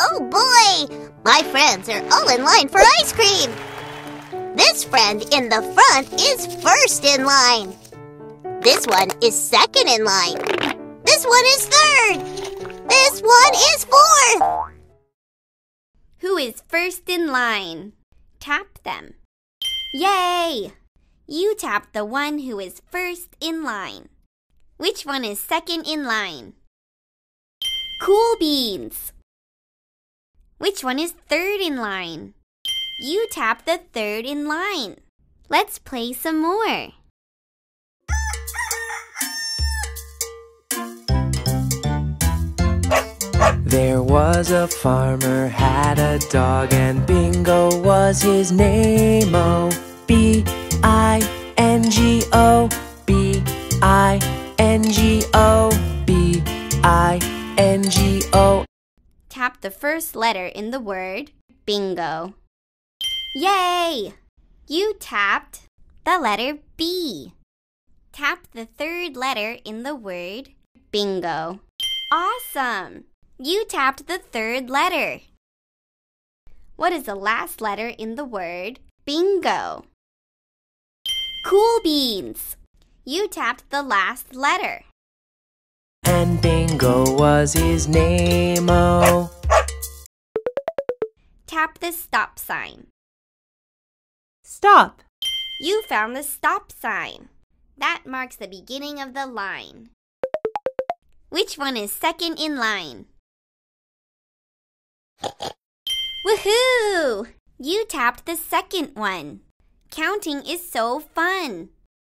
Oh boy! My friends are all in line for ice cream. This friend in the front is first in line. This one is second in line. This one is third. This one is fourth. Who is first in line? Tap them. Yay! You tap the one who is first in line. Which one is second in line? Cool beans. Which one is third in line? You tap the third in line. Let's play some more. There was a farmer had a dog and Bingo was his name oh B I N G O B I N G O Tap the first letter in the word bingo. Yay! You tapped the letter B. Tap the third letter in the word bingo. Awesome! You tapped the third letter. What is the last letter in the word bingo? Cool beans. You tapped the last letter. and Bingo was his name oh Tap the stop sign. Stop. You found the stop sign. That marks the beginning of the line. Which one is second in line? Woohoo! You tapped the second one. Counting is so fun.